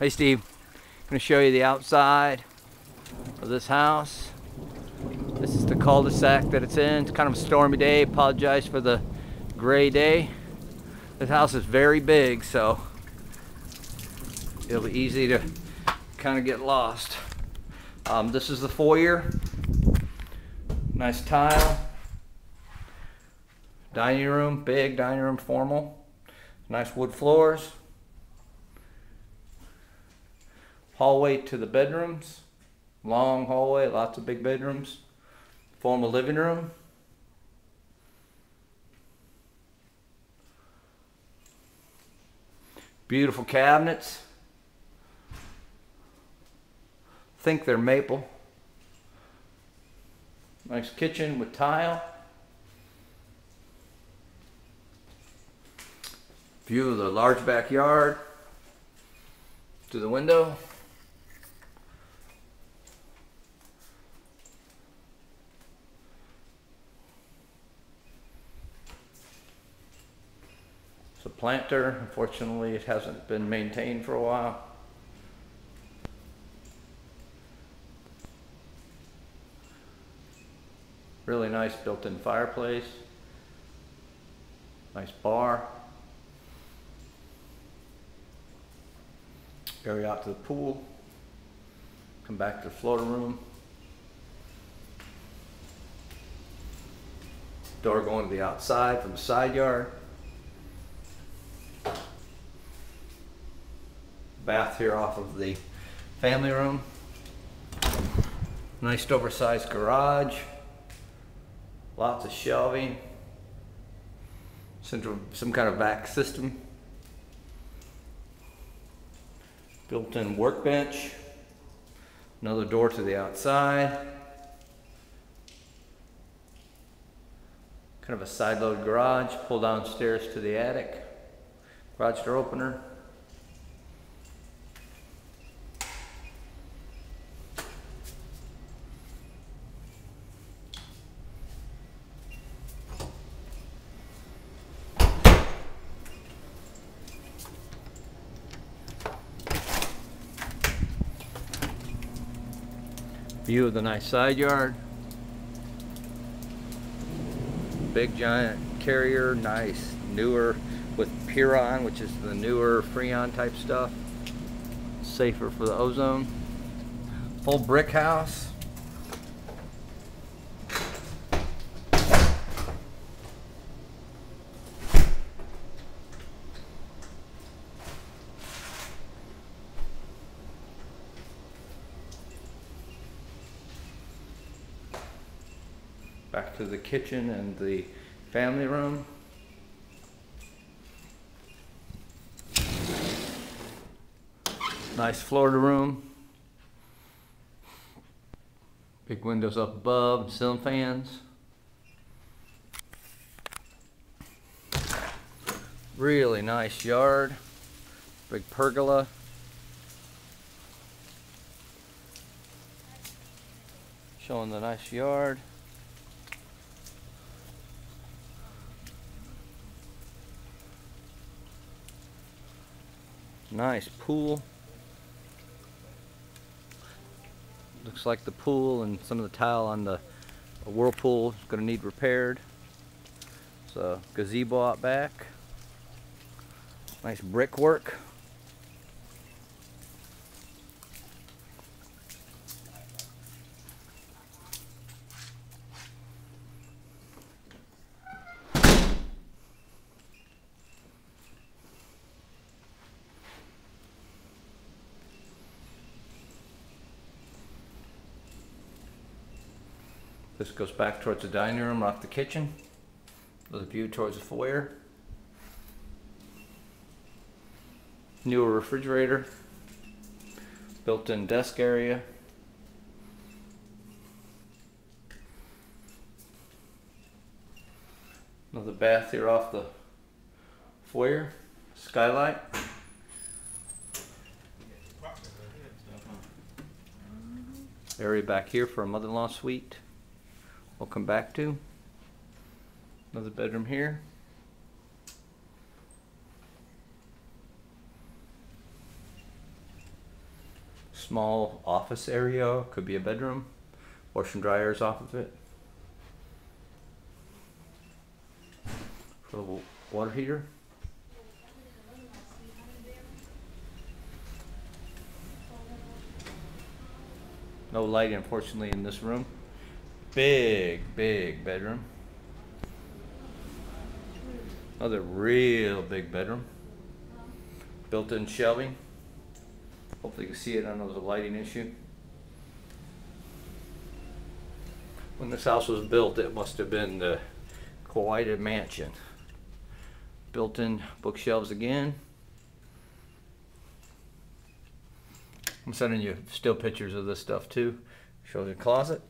Hey Steve, I'm gonna show you the outside of this house. This is the cul-de-sac that it's in. It's kind of a stormy day. Apologize for the gray day. This house is very big, so it'll be easy to kind of get lost. Um, this is the foyer. Nice tile. Dining room, big dining room, formal. Nice wood floors. Hallway to the bedrooms. Long hallway, lots of big bedrooms. Formal living room. Beautiful cabinets. Think they're maple. Nice kitchen with tile. View of the large backyard to the window. Planter. Unfortunately, it hasn't been maintained for a while. Really nice built-in fireplace. Nice bar. Area out to the pool. Come back to the Florida room. Door going to the outside from the side yard. Bath here off of the family room. Nice oversized garage. Lots of shelving. Central, some kind of vac system. Built-in workbench. Another door to the outside. Kind of a side-load garage. Pull down stairs to the attic. Garage door opener. View of the nice side yard. Big giant carrier, nice, newer with Puron, which is the newer Freon type stuff. Safer for the ozone. Full brick house. Back to the kitchen and the family room. Nice Florida room. Big windows up above, ceiling fans. Really nice yard. Big pergola. Showing the nice yard. Nice pool. Looks like the pool and some of the tile on the whirlpool is going to need repaired. So gazebo out back. Nice brickwork. This goes back towards the dining room off the kitchen with a view towards the foyer. Newer refrigerator, built-in desk area. Another bath here off the foyer, skylight. Area back here for a mother-in-law suite we'll come back to. Another bedroom here. Small office area, could be a bedroom. Wash and dryers off of it. For the water heater. No light, unfortunately, in this room. Big, big bedroom. Another real big bedroom. Built-in shelving. Hopefully you can see it. I know there's a lighting issue. When this house was built, it must have been the quite a mansion. Built-in bookshelves again. I'm sending you still pictures of this stuff too. Show the closet.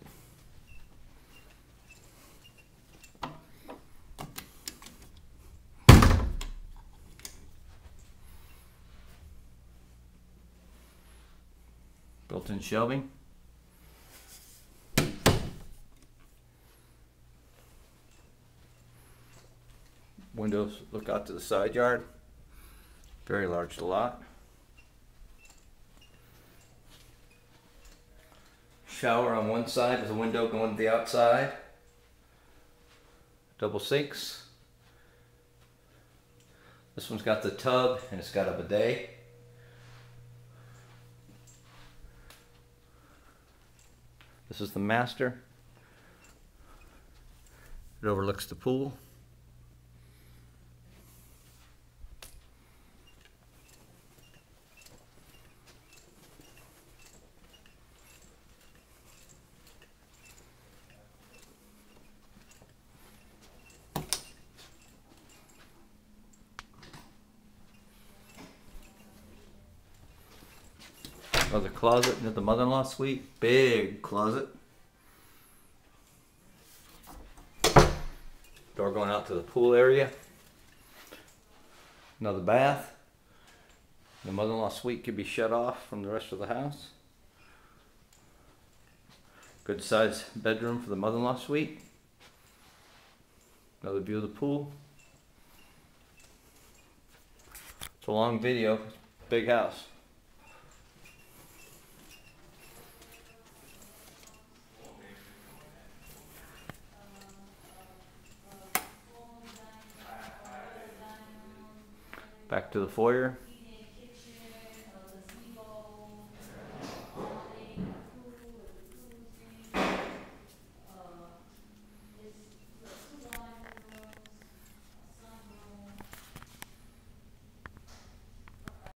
Shelving. Windows look out to the side yard. Very large lot. Shower on one side with a window going to the outside. Double sinks. This one's got the tub and it's got a bidet. This is the master. It overlooks the pool. Another closet into the mother-in-law suite. Big closet. Door going out to the pool area. Another bath. The mother-in-law suite could be shut off from the rest of the house. Good sized bedroom for the mother-in-law suite. Another view of the pool. It's a long video. Big house. Back to the foyer.